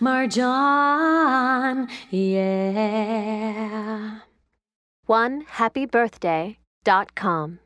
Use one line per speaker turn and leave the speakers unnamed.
Marjan, yeah.
One happy birthday dot com.